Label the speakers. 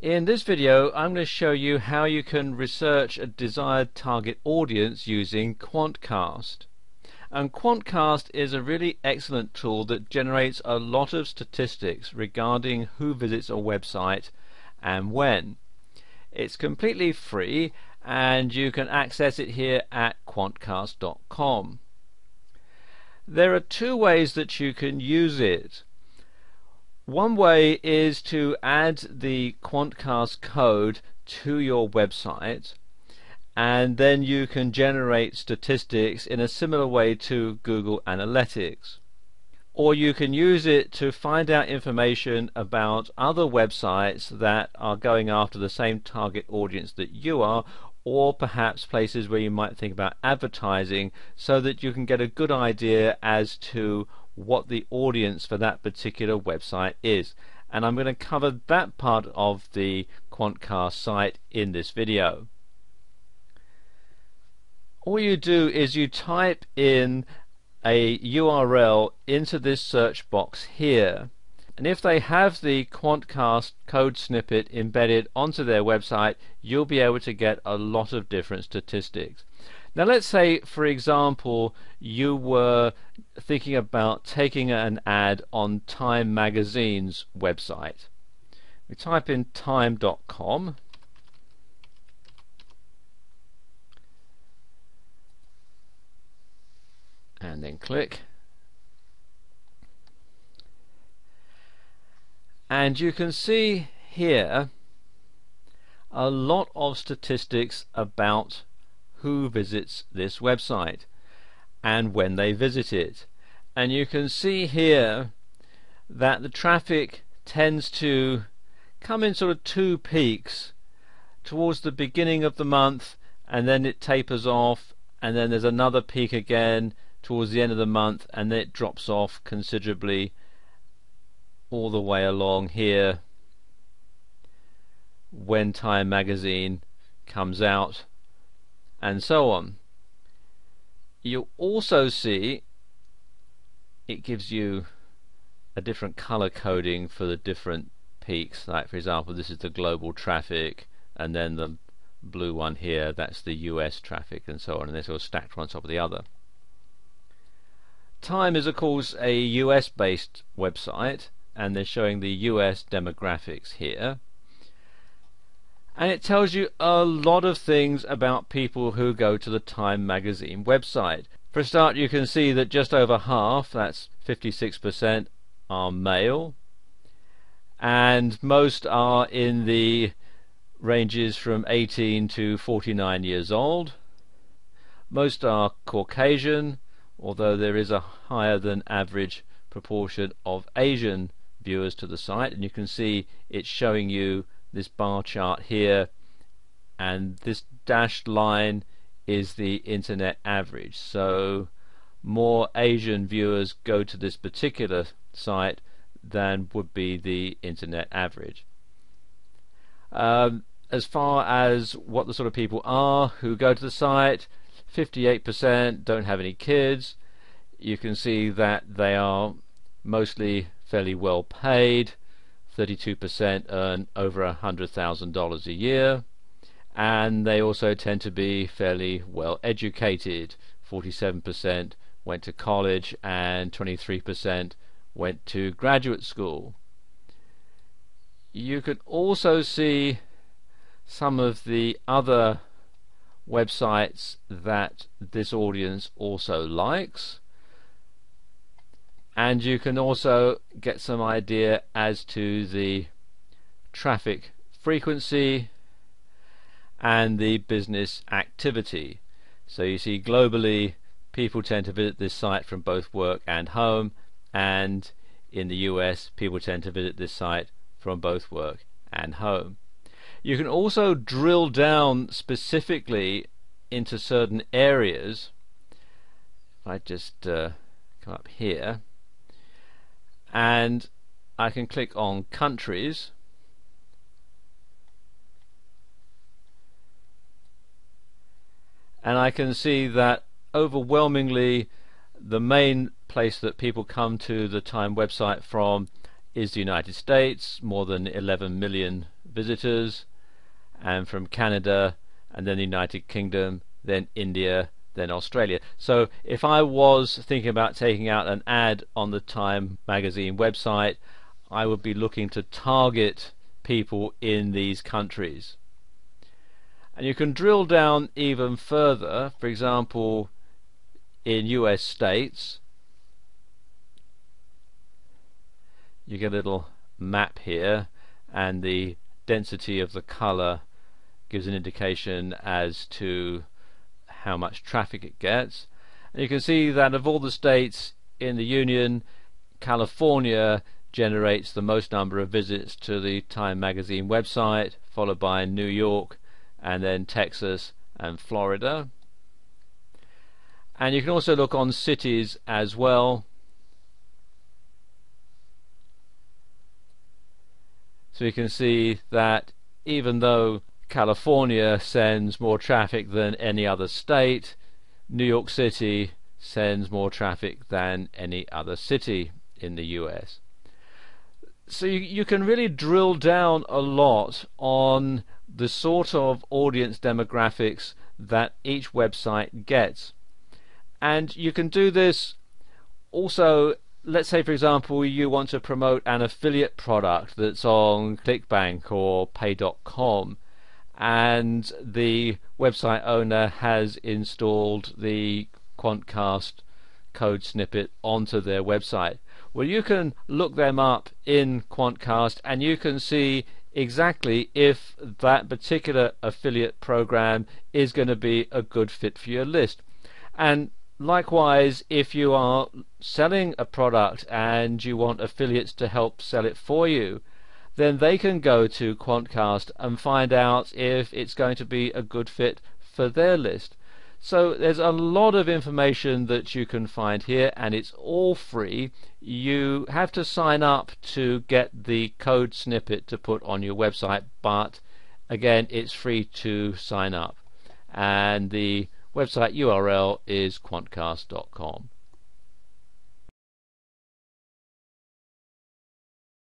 Speaker 1: In this video I'm going to show you how you can research a desired target audience using Quantcast. And Quantcast is a really excellent tool that generates a lot of statistics regarding who visits a website and when. It's completely free and you can access it here at quantcast.com. There are two ways that you can use it. One way is to add the Quantcast code to your website and then you can generate statistics in a similar way to Google Analytics. Or you can use it to find out information about other websites that are going after the same target audience that you are or perhaps places where you might think about advertising so that you can get a good idea as to what the audience for that particular website is. And I'm going to cover that part of the Quantcast site in this video. All you do is you type in a URL into this search box here. And if they have the Quantcast code snippet embedded onto their website, you'll be able to get a lot of different statistics. Now let's say, for example, you were thinking about taking an ad on Time Magazine's website. We type in time.com and then click and you can see here a lot of statistics about who visits this website and when they visit it. And you can see here that the traffic tends to come in sort of two peaks towards the beginning of the month and then it tapers off and then there's another peak again towards the end of the month and then it drops off considerably all the way along here when Time magazine comes out and so on. You'll also see it gives you a different color coding for the different peaks like for example this is the global traffic and then the blue one here that's the US traffic and so on and they're sort of stacked one on top of the other. Time is of course a US based website and they're showing the US demographics here and it tells you a lot of things about people who go to the Time magazine website. For a start, you can see that just over half, that's 56%, are male, and most are in the ranges from 18 to 49 years old. Most are Caucasian, although there is a higher than average proportion of Asian viewers to the site, and you can see it's showing you this bar chart here and this dashed line is the internet average. So more Asian viewers go to this particular site than would be the internet average. Um, as far as what the sort of people are who go to the site 58% don't have any kids. You can see that they are mostly fairly well paid 32% earn over $100,000 a year, and they also tend to be fairly well educated. 47% went to college, and 23% went to graduate school. You can also see some of the other websites that this audience also likes and you can also get some idea as to the traffic frequency and the business activity. So you see globally people tend to visit this site from both work and home and in the US people tend to visit this site from both work and home. You can also drill down specifically into certain areas. If I just uh, come up here and I can click on countries. And I can see that overwhelmingly the main place that people come to the Time website from is the United States, more than 11 million visitors, and from Canada, and then the United Kingdom, then India, then Australia. So if I was thinking about taking out an ad on the Time magazine website, I would be looking to target people in these countries. And you can drill down even further, for example, in US states, you get a little map here, and the density of the color gives an indication as to how much traffic it gets. And you can see that of all the states in the Union, California generates the most number of visits to the Time magazine website, followed by New York, and then Texas and Florida. And you can also look on cities as well. So you can see that even though California sends more traffic than any other state. New York City sends more traffic than any other city in the US. So you, you can really drill down a lot on the sort of audience demographics that each website gets. And you can do this also let's say for example you want to promote an affiliate product that's on ClickBank or pay.com and the website owner has installed the Quantcast code snippet onto their website. Well, you can look them up in Quantcast and you can see exactly if that particular affiliate program is going to be a good fit for your list. And likewise, if you are selling a product and you want affiliates to help sell it for you, then they can go to Quantcast and find out if it's going to be a good fit for their list. So there's a lot of information that you can find here and it's all free. You have to sign up to get the code snippet to put on your website, but again, it's free to sign up. And the website URL is quantcast.com.